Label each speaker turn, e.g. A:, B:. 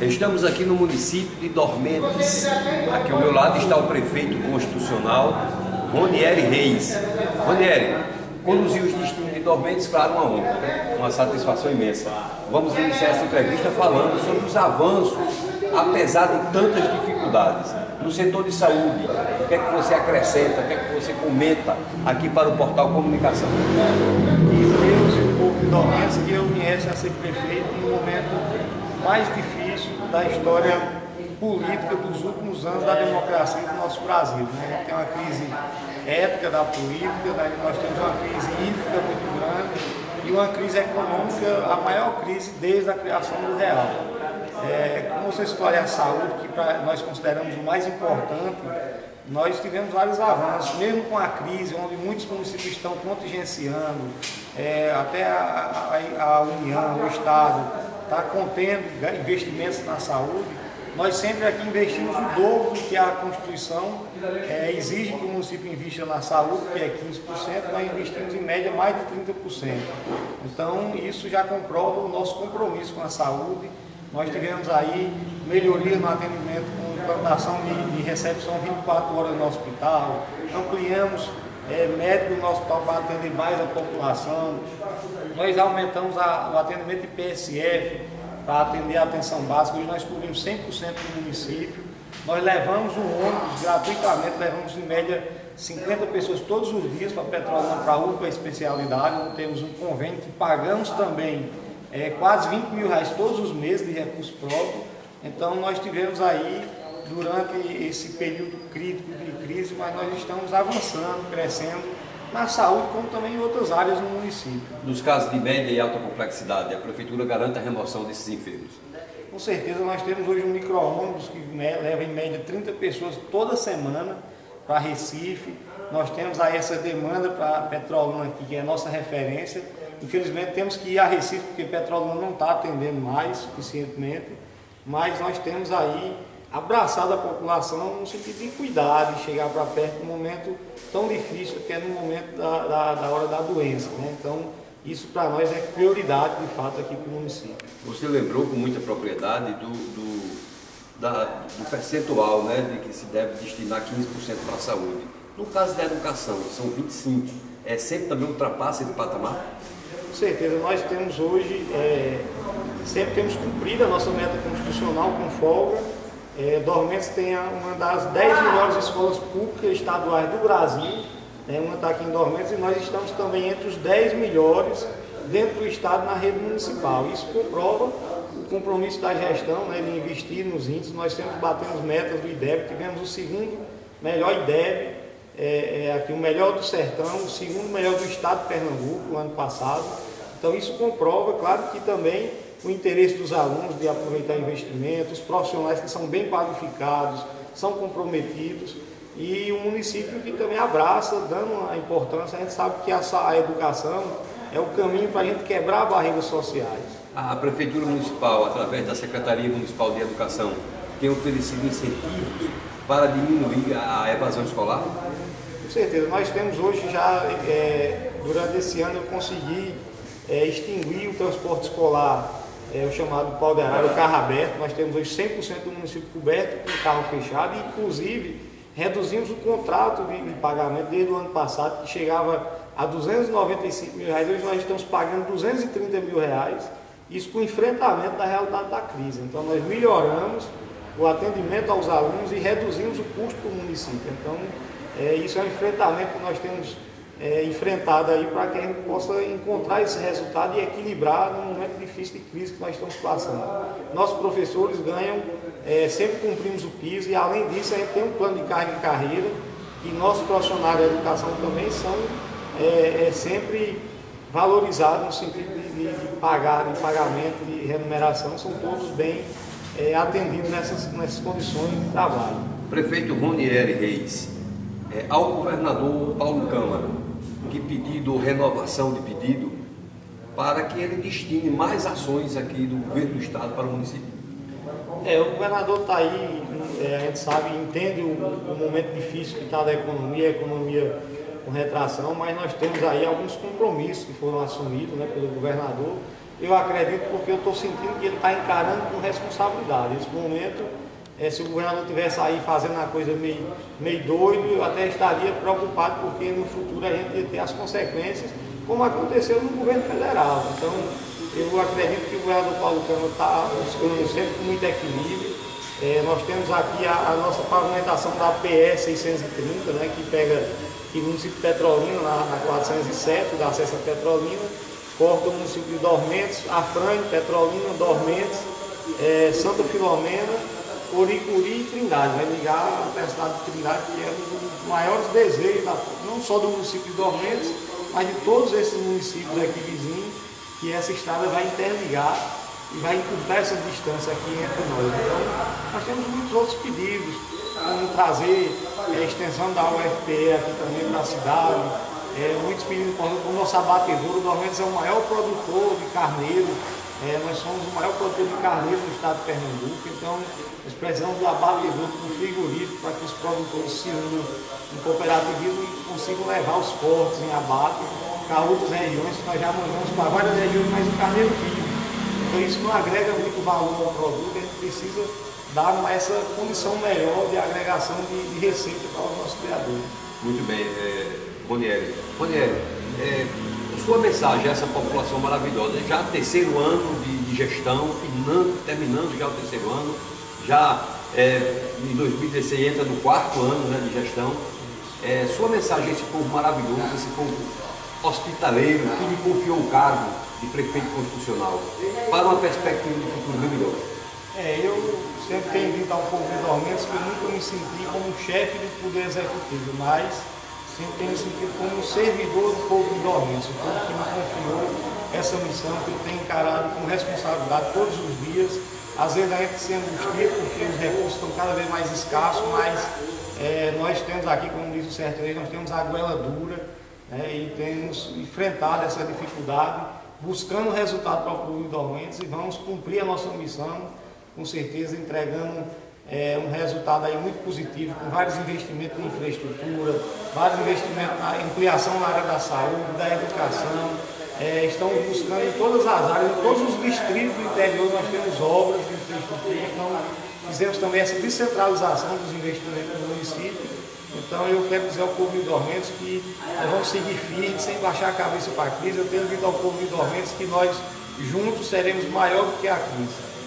A: Estamos aqui no município de Dormentes. Aqui ao meu lado está o prefeito constitucional, Ronieri Reis. Ronieri, conduzir os destinos de Dormentes, claro, uma honra, né? uma satisfação imensa. Vamos iniciar essa entrevista falando sobre os avanços, apesar de tantas dificuldades. No setor de saúde, o que é que você acrescenta, o que é que você comenta aqui para o portal Comunicação?
B: E Deus e o povo de Dormentes que eu viesse a ser prefeito no momento mais difícil da história política dos últimos anos da democracia do nosso Brasil. Né? Tem uma crise ética da política, né? nós temos uma crise hídrica muito grande e uma crise econômica, a maior crise desde a criação do real. É, como você citou a saúde, que nós consideramos o mais importante, nós tivemos vários avanços, mesmo com a crise, onde muitos municípios estão contingenciando, é, até a, a, a União, o Estado, está contendo investimentos na saúde, nós sempre aqui investimos o dobro do que a Constituição é, exige que o município invista na saúde, que é 15%, nós investimos em média mais de 30%. Então isso já comprova o nosso compromisso com a saúde. Nós tivemos aí melhoria no atendimento com implantação de, de recepção 24 horas no hospital, ampliamos é, médico no hospital para atender mais a população. Nós aumentamos a, o atendimento de PSF para atender a atenção básica. Hoje nós cobrimos 100% do município. Nós levamos um ônibus gratuitamente, levamos em média 50 pessoas todos os dias para Petrolina para a UPA especialidade, onde temos um convênio que pagamos também é, quase 20 mil reais todos os meses de recurso próprio. Então nós tivemos aí durante esse período crítico de crise, mas nós estamos avançando, crescendo na saúde, como também em outras áreas no município.
A: Nos casos de média e alta complexidade, a Prefeitura garante a remoção desses enfermos?
B: Com certeza, nós temos hoje um micro-ônibus que leva em média 30 pessoas toda semana para Recife. Nós temos aí essa demanda para Petrolina aqui, que é a nossa referência. Infelizmente temos que ir a Recife, porque Petrolina não está atendendo mais suficientemente. Mas nós temos aí abraçado a população no sentido de cuidar, de chegar para perto num momento tão difícil que é no momento da, da, da hora da doença. Né? Então, isso para nós é prioridade, de fato, aqui para o município.
A: Você lembrou com muita propriedade do, do, da, do percentual né, de que se deve destinar 15% para a saúde. No caso da educação, são 25%. É sempre também ultrapassa esse patamar?
B: Com certeza, nós temos hoje, é, sempre temos cumprido a nossa meta constitucional com folga, é, Dormentes tem uma das 10 melhores escolas públicas estaduais do Brasil, né, uma está aqui em Dormentes, e nós estamos também entre os 10 melhores dentro do estado na rede municipal. Isso comprova o compromisso da gestão né, de investir nos índices. Nós sempre batemos metas do IDEB, tivemos o segundo melhor IDEB, é, é, aqui o melhor do sertão, o segundo melhor do estado de Pernambuco, no ano passado. Então isso comprova, claro que também o interesse dos alunos de aproveitar investimentos, profissionais que são bem qualificados, são comprometidos e o município que também abraça, dando a importância, a gente sabe que a, educação é o caminho para a gente quebrar barreiras sociais.
A: A Prefeitura Municipal, através da Secretaria Municipal de Educação, tem oferecido incentivos para diminuir a evasão escolar?
B: Com certeza, nós temos hoje já, é, durante esse ano, eu consegui é, extinguir o transporte escolar é o chamado pau de arara, o carro aberto. Nós temos hoje 100% do município coberto com carro fechado e, inclusive, reduzimos o contrato de, de, pagamento desde o ano passado, que chegava a 295 mil reais. Hoje nós estamos pagando 230 mil reais, isso com o enfrentamento da realidade da crise. Então, nós melhoramos o atendimento aos alunos e reduzimos o custo para o município. Então, é, isso é um enfrentamento que nós temos é, enfrentada aí para que a gente possa encontrar esse resultado e equilibrar no momento difícil de crise que nós estamos passando. Nossos professores ganham, é, sempre cumprimos o piso e além disso a gente tem um plano de carga e carreira e nossos profissionais da educação também são é, é sempre valorizados no sentido de, de, de, pagar, de pagamento, de remuneração, são todos bem é, atendidos nessas, nessas condições de trabalho.
A: Prefeito Ronieri Reis, é, ao governador Paulo Câmara, que pedido, renovação de pedido, para que ele destine mais ações aqui do governo do estado para o município.
B: É, o governador está aí, é, a gente sabe, entende o, o momento difícil que está da economia, a economia com retração, mas nós temos aí alguns compromissos que foram assumidos né, pelo governador eu acredito porque eu estou sentindo que ele está encarando com responsabilidade. Nesse momento, é, se o governador tivesse aí fazendo a coisa meio, meio doido, eu até estaria preocupado, porque no futuro a gente ia ter as consequências, como aconteceu no governo federal. Então, eu acredito que o governador Paulo Câmara está buscando sempre com muito equilíbrio. É, nós temos aqui a, a, nossa pavimentação da PE 630, né, que pega no município de Petrolina, na, na 407, da acesso a Petrolina, corta o município de Dormentes, Afrânio, Petrolina, Dormentes, é, Santa Filomena, Oricuri e Trindade. Vai ligar a cidade de Trindade, que é um dos maiores desejos, da, não só do município de Dormentes, mas de todos esses municípios aqui vizinhos, que essa estrada vai interligar e vai encurtar essa distância aqui entre nós. Então, nós temos muitos outros pedidos, como trazer a extensão da UFPE aqui também para a cidade, é, muitos pedidos importantes, o nosso abatedouro, o Dormentes é o maior produtor de carneiro, é, nós somos o maior produtor de carneiro do estado de Pernambuco, então nós precisamos do abatedouro com frigorífico para que os produtores se unam em cooperativismo e consigam levar os cortes em abate para outras regiões, que nós já mandamos para várias regiões, mas o carneiro vive. Então isso não agrega muito valor ao produto, a gente precisa dar essa condição melhor de agregação de, de receita para os nossos criadores.
A: Muito bem, é. Bonieri, é, sua mensagem a essa população maravilhosa, já terceiro ano de, gestão, terminando, já o terceiro ano, já é, em 2016 entra no quarto ano né, de gestão. É, sua mensagem a esse povo maravilhoso, esse povo hospitaleiro, que me confiou o cargo de prefeito constitucional, para uma perspectiva de futuro melhor.
B: É, eu sempre tenho dito ao povo de Dormentes que eu nunca me senti como chefe do Poder Executivo, mas tenho me sentido como um servidor do povo de Dormentes, o povo que me confiou essa missão que eu tenho encarado com responsabilidade todos os dias. Às vezes a gente se angustia porque os recursos estão cada vez mais escassos, mas é, nós temos aqui, como diz o sertanejo, nós temos a goela dura né, e temos enfrentado essa dificuldade, buscando resultado para o povo de Dormentes e vamos cumprir a nossa missão, com certeza entregando é, um resultado aí muito positivo, com vários investimentos em infraestrutura, vários investimentos na ampliação na área da saúde, da educação. É, estão buscando em todas as áreas, em todos os distritos do interior nós temos obras de infraestrutura, então fizemos também essa descentralização dos investimentos no município. Então eu quero dizer ao povo de Dormentes que nós vamos seguir firmes, sem baixar a cabeça para a crise. Eu tenho dito ao povo de Dormentes que nós juntos seremos maior do que a crise.